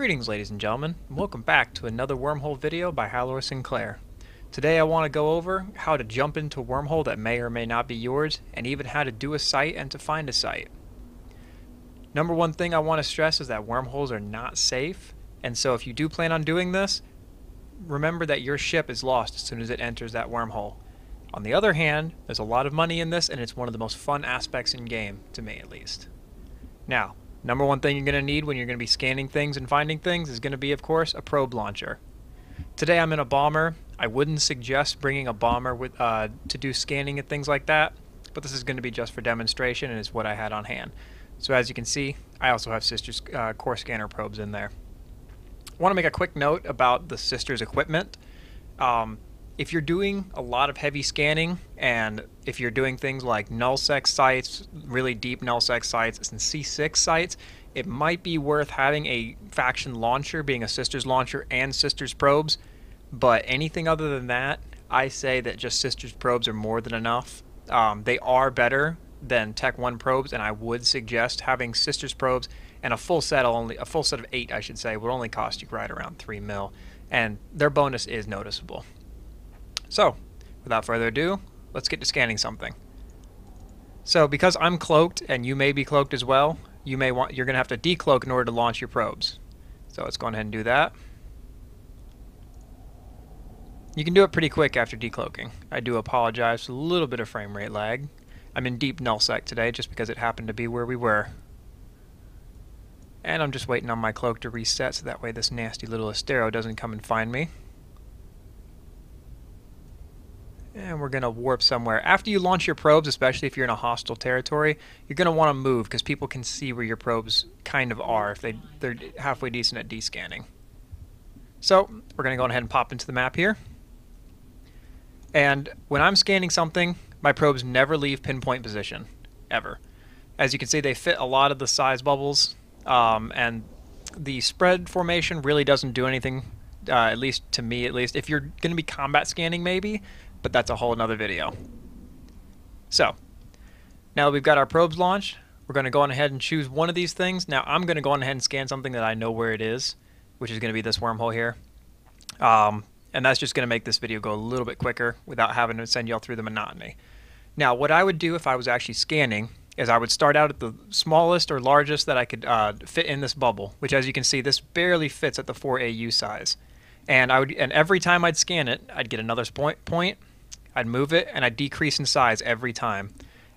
Greetings ladies and gentlemen, and welcome back to another wormhole video by Hallor Sinclair. Today I want to go over how to jump into a wormhole that may or may not be yours, and even how to do a site and to find a site. Number one thing I want to stress is that wormholes are not safe, and so if you do plan on doing this, remember that your ship is lost as soon as it enters that wormhole. On the other hand, there's a lot of money in this, and it's one of the most fun aspects in game, to me at least. Now, number one thing you're going to need when you're going to be scanning things and finding things is going to be, of course, a probe launcher. Today I'm in a bomber. I wouldn't suggest bringing a bomber with uh, to do scanning and things like that, but this is going to be just for demonstration and is what I had on hand. So as you can see, I also have Sister's uh, core scanner probes in there. I want to make a quick note about the Sister's equipment. Um, if you're doing a lot of heavy scanning and if you're doing things like nullsec sites, really deep nullsec sites, and C6 sites, it might be worth having a faction launcher, being a Sisters launcher and Sisters probes. But anything other than that, I say that just Sisters probes are more than enough. Um, they are better than Tech 1 probes, and I would suggest having Sisters probes and a full set only a full set of eight, I should say, would only cost you right around three mil, and their bonus is noticeable. So, without further ado, let's get to scanning something. So, because I'm cloaked and you may be cloaked as well, you may want you're going to have to decloak in order to launch your probes. So let's go ahead and do that. You can do it pretty quick after decloaking. I do apologize for a little bit of frame rate lag. I'm in deep nullsec today just because it happened to be where we were. And I'm just waiting on my cloak to reset so that way this nasty little Astero doesn't come and find me. And we're going to warp somewhere. After you launch your probes, especially if you're in a hostile territory, you're going to want to move because people can see where your probes kind of are if they, they're halfway decent at descanning. So we're going to go ahead and pop into the map here. And when I'm scanning something, my probes never leave pinpoint position, ever. As you can see, they fit a lot of the size bubbles, um, and the spread formation really doesn't do anything, uh, at least to me at least. If you're going to be combat scanning, maybe, but that's a whole another video. So, now that we've got our probes launched, we're going to go on ahead and choose one of these things. Now, I'm going to go on ahead and scan something that I know where it is, which is going to be this wormhole here. Um, and that's just going to make this video go a little bit quicker without having to send y'all through the monotony. Now, what I would do if I was actually scanning is I would start out at the smallest or largest that I could uh, fit in this bubble, which as you can see, this barely fits at the 4 AU size. And I would, and every time I'd scan it, I'd get another point, point, I'd move it, and I'd decrease in size every time.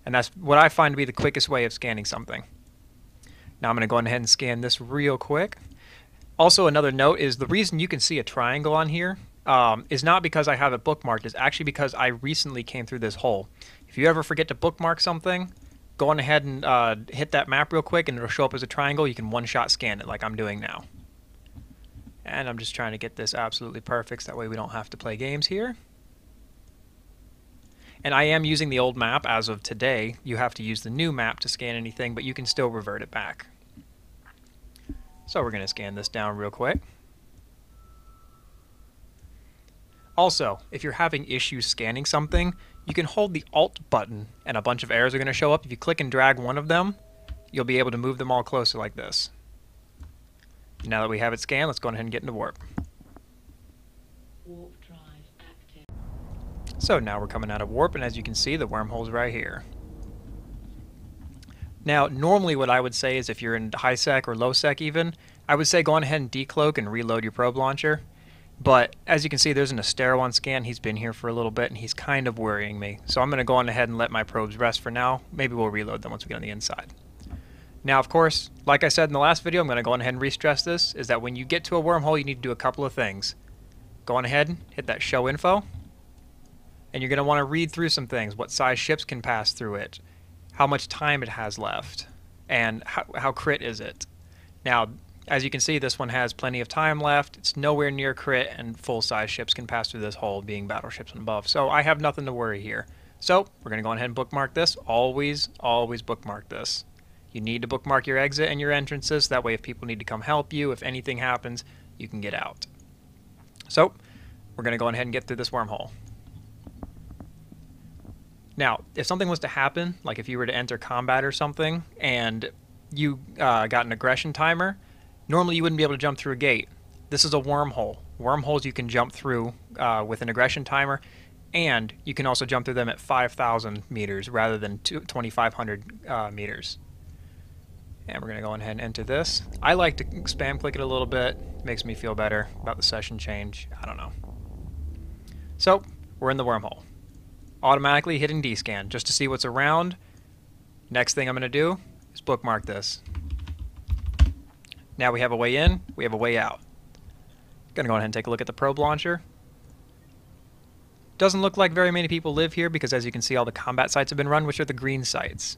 And that's what I find to be the quickest way of scanning something. Now I'm going to go ahead and scan this real quick. Also, another note is the reason you can see a triangle on here um, is not because I have it bookmarked. It's actually because I recently came through this hole. If you ever forget to bookmark something, go on ahead and uh, hit that map real quick and it'll show up as a triangle. You can one-shot scan it like I'm doing now. And I'm just trying to get this absolutely perfect so that way we don't have to play games here. And I am using the old map as of today. You have to use the new map to scan anything, but you can still revert it back. So we're going to scan this down real quick. Also, if you're having issues scanning something, you can hold the Alt button and a bunch of arrows are going to show up. If you click and drag one of them, you'll be able to move them all closer like this. Now that we have it scanned, let's go ahead and get into warp. warp so now we're coming out of warp, and as you can see, the wormhole's right here. Now, normally what I would say is if you're in high sec or low sec even, I would say go on ahead and decloak and reload your probe launcher. But as you can see, there's an Astero on scan. He's been here for a little bit, and he's kind of worrying me. So I'm going to go on ahead and let my probes rest for now. Maybe we'll reload them once we get on the inside. Now, of course, like I said in the last video, I'm going to go on ahead and re-stress this, is that when you get to a wormhole, you need to do a couple of things. Go on ahead, hit that show info, and you're going to want to read through some things what size ships can pass through it, how much time it has left, and how, how crit is it. Now, as you can see, this one has plenty of time left. It's nowhere near crit, and full-size ships can pass through this hole, being battleships and above. So I have nothing to worry here. So we're going to go ahead and bookmark this. Always, always bookmark this. You need to bookmark your exit and your entrances. That way, if people need to come help you, if anything happens, you can get out. So we're going to go ahead and get through this wormhole. Now, if something was to happen, like if you were to enter combat or something, and you uh, got an aggression timer, Normally you wouldn't be able to jump through a gate. This is a wormhole. Wormholes you can jump through uh, with an aggression timer, and you can also jump through them at 5,000 meters rather than 2,500 uh, meters. And we're going to go ahead and enter this. I like to spam click it a little bit. makes me feel better about the session change. I don't know. So, we're in the wormhole. Automatically hitting D-scan just to see what's around. Next thing I'm going to do is bookmark this. Now we have a way in, we have a way out. Gonna go ahead and take a look at the probe launcher. Doesn't look like very many people live here because as you can see all the combat sites have been run, which are the green sites.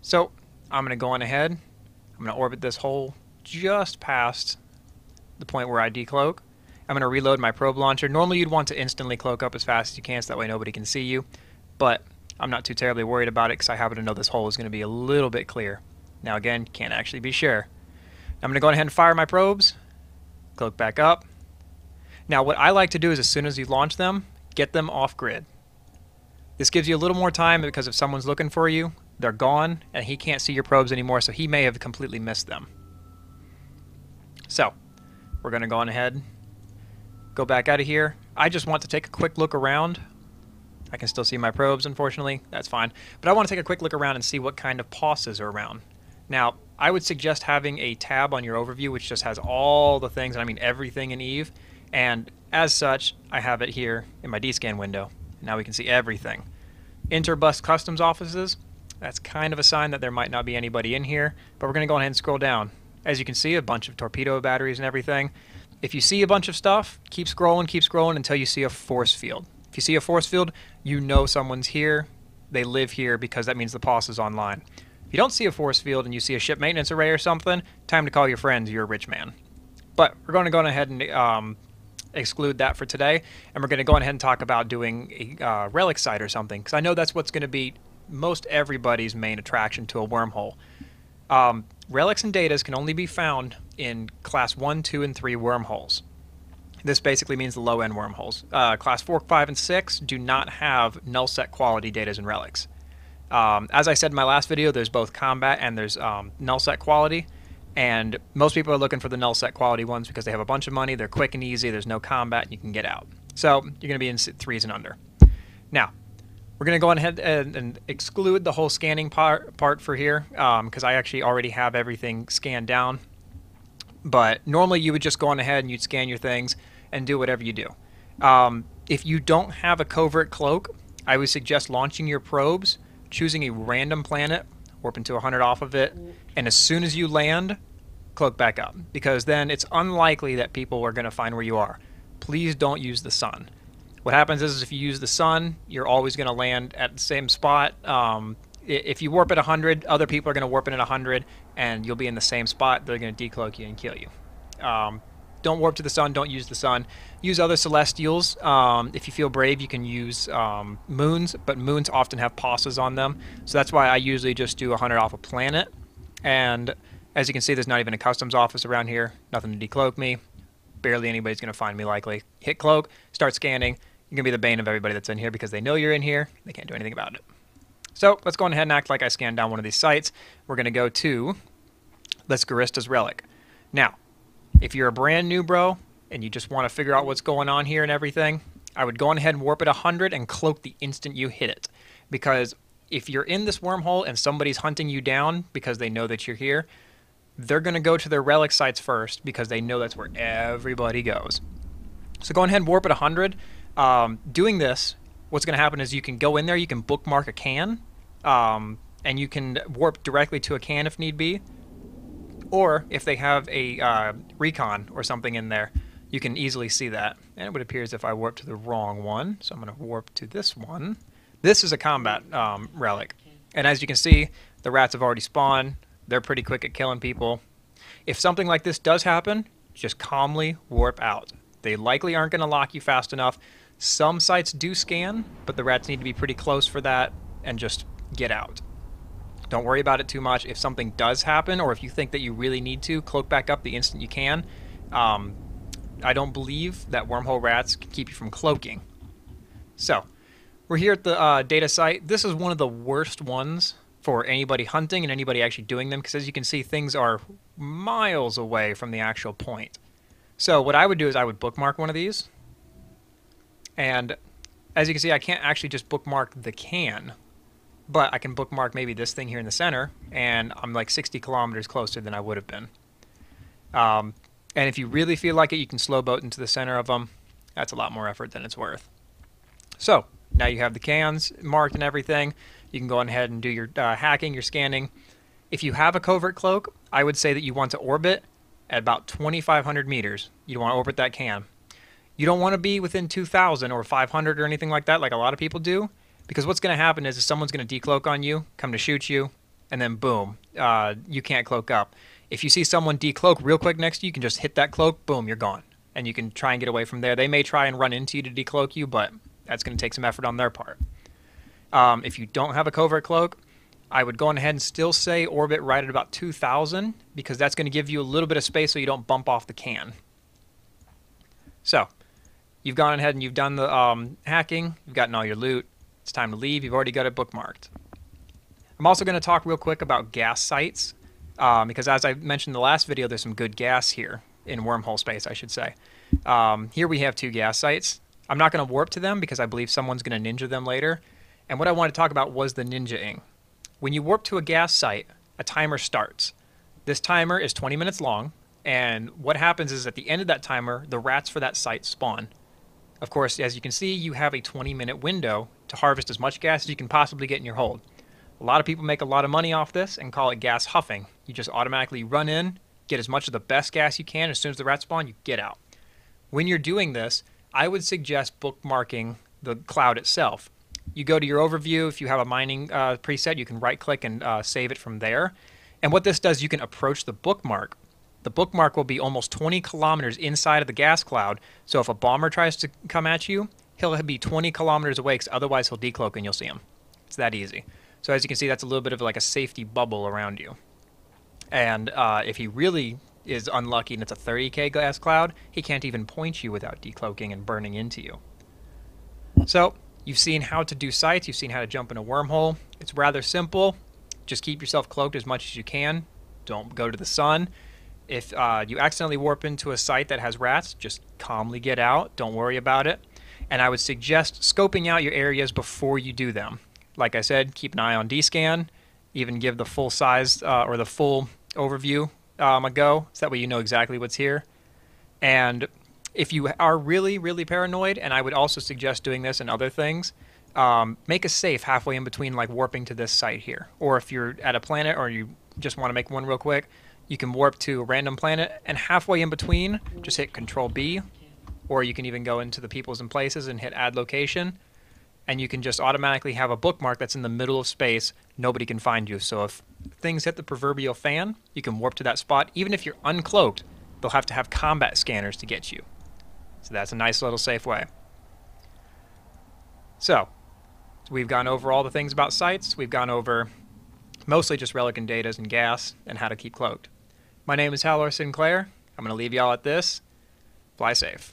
So I'm gonna go on ahead, I'm gonna orbit this hole just past the point where I decloak. I'm gonna reload my probe launcher. Normally you'd want to instantly cloak up as fast as you can so that way nobody can see you, but I'm not too terribly worried about it because I happen to know this hole is gonna be a little bit clear. Now again, can't actually be sure. I'm going to go ahead and fire my probes, cloak back up. Now what I like to do is as soon as you launch them, get them off grid. This gives you a little more time because if someone's looking for you, they're gone and he can't see your probes anymore so he may have completely missed them. So we're going to go on ahead, go back out of here. I just want to take a quick look around. I can still see my probes unfortunately, that's fine. But I want to take a quick look around and see what kind of POSes are around. Now, I would suggest having a tab on your overview which just has all the things, I mean everything in Eve, and as such, I have it here in my DScan window. Now we can see everything. Interbus customs offices, that's kind of a sign that there might not be anybody in here, but we're going to go ahead and scroll down. As you can see, a bunch of torpedo batteries and everything. If you see a bunch of stuff, keep scrolling, keep scrolling until you see a force field. If you see a force field, you know someone's here, they live here because that means the POS is online. If you don't see a force field and you see a ship maintenance array or something, time to call your friends, you're a rich man. But we're going to go ahead and um, exclude that for today, and we're going to go ahead and talk about doing a uh, relic site or something, because I know that's what's going to be most everybody's main attraction to a wormhole. Um, relics and datas can only be found in class 1, 2, and 3 wormholes. This basically means the low-end wormholes. Uh, class 4, 5, and 6 do not have nullsec quality datas and relics. Um, as I said in my last video, there's both combat and there's um, nullsec quality. And most people are looking for the nullsec quality ones because they have a bunch of money, they're quick and easy, there's no combat, and you can get out. So you're going to be in threes and under. Now, we're going to go ahead and, and, exclude the whole scanning part, part for here because um, I actually already have everything scanned down. But normally you would just go on ahead and you'd scan your things and do whatever you do. Um, if you don't have a covert cloak, I would suggest launching your probes choosing a random planet, warp into 100 off of it, and as soon as you land, cloak back up. Because then it's unlikely that people are going to find where you are. Please don't use the sun. What happens is, if you use the sun, you're always going to land at the same spot. Um, if you warp at 100, other people are going to warp in at 100, and you'll be in the same spot. They're going to decloak you and kill you. Um, don't warp to the sun. Don't use the sun. Use other celestials. Um, if you feel brave, you can use um, moons, but moons often have POSes on them. So that's why I usually just do 100 off a planet. And as you can see, there's not even a customs office around here. Nothing to decloak me. Barely anybody's going to find me likely. Hit cloak, start scanning. You're going to be the bane of everybody that's in here because they know you're in here. They can't do anything about it. So let's go ahead and act like I scanned down one of these sites. We're going to go to Lascarista's Relic. Now, if you're a brand new bro and you just want to figure out what's going on here and everything, I would go ahead and warp it 100 and cloak the instant you hit it. Because if you're in this wormhole and somebody's hunting you down because they know that you're here, they're going to go to their relic sites first because they know that's where everybody goes. So go ahead and warp it 100. Um, doing this, what's going to happen is you can go in there, you can bookmark a can, um, and you can warp directly to a can if need be. Or if they have a uh, recon or something in there, you can easily see that. And it would appear as if I warped to the wrong one. So I'm going to warp to this one. This is a combat um, relic. And as you can see, the rats have already spawned. They're pretty quick at killing people. If something like this does happen, just calmly warp out. They likely aren't going to lock you fast enough. Some sites do scan, but the rats need to be pretty close for that and just get out. Don't worry about it too much. If something does happen, or if you think that you really need to, cloak back up the instant you can. Um, I don't believe that wormhole rats can keep you from cloaking. So, we're here at the uh, data site. This is one of the worst ones for anybody hunting and anybody actually doing them because as you can see things are miles away from the actual point. So what I would do is I would bookmark one of these and as you can see I can't actually just bookmark the can but I can bookmark maybe this thing here in the center and I'm like 60 kilometers closer than I would have been. Um, and if you really feel like it you can slow boat into the center of them. That's a lot more effort than it's worth. So now you have the cans marked and everything. You can go ahead and do your uh, hacking, your scanning. If you have a covert cloak, I would say that you want to orbit at about 2,500 meters. You want to orbit that can. You don't want to be within 2,000 or 500 or anything like that, like a lot of people do, because what's going to happen is, is someone's going to decloak on you, come to shoot you, and then boom, uh, you can't cloak up. If you see someone decloak real quick next to you, you can just hit that cloak, boom, you're gone. And you can try and get away from there. They may try and run into you to decloak you, but that's going to take some effort on their part. Um, if you don't have a covert cloak, I would go ahead and still say orbit right at about 2,000 because that's going to give you a little bit of space so you don't bump off the can. So, you've gone ahead and you've done the um, hacking, you've gotten all your loot, it's time to leave, you've already got it bookmarked. I'm also going to talk real quick about gas sites um, because as I mentioned in the last video, there's some good gas here in wormhole space, I should say. Um, here we have two gas sites. I'm not going to warp to them because I believe someone's going to ninja them later. And what I wanted to talk about was the ninja-ing. When you warp to a gas site, a timer starts. This timer is 20 minutes long, and what happens is at the end of that timer, the rats for that site spawn. Of course, as you can see, you have a 20 minute window to harvest as much gas as you can possibly get in your hold. A lot of people make a lot of money off this and call it gas huffing. You just automatically run in, get as much of the best gas you can. As soon as the rats spawn, you get out. When you're doing this, I would suggest bookmarking the cloud itself. You go to your overview. If you have a mining uh, preset, you can right click and uh, save it from there. And what this does, you can approach the bookmark. The bookmark will be almost 20 kilometers inside of the gas cloud. So if a bomber tries to come at you, he'll be 20 kilometers away because otherwise he'll decloak and you'll see him. It's that easy. So as you can see, that's a little bit of like a safety bubble around you. And uh, if he really is unlucky and it's a 30k gas cloud, he can't even point you without decloaking and burning into you. So you've seen how to do sites, you've seen how to jump in a wormhole. It's rather simple. Just keep yourself cloaked as much as you can. Don't go to the sun. If uh, you accidentally warp into a site that has rats, just calmly get out. Don't worry about it. And I would suggest scoping out your areas before you do them like I said, keep an eye on DScan. Even give the full size uh, or the full overview um, a go, so that way you know exactly what's here. And if you are really, really paranoid, and I would also suggest doing this and other things, um, make a safe halfway in between, like warping to this site here. Or if you're at a planet or you just want to make one real quick, you can warp to a random planet, and halfway in between, just hit Control B, or you can even go into the peoples and places and hit Add Location, and you can just automatically have a bookmark that's in the middle of space. Nobody can find you. So if things hit the proverbial fan, you can warp to that spot. Even if you're uncloaked, they'll have to have combat scanners to get you. So that's a nice little safe way. So, we've gone over all the things about sites. We've gone over mostly just relic and datas and gas and how to keep cloaked. My name is Hallor Sinclair. I'm going to leave y'all at this. Fly safe.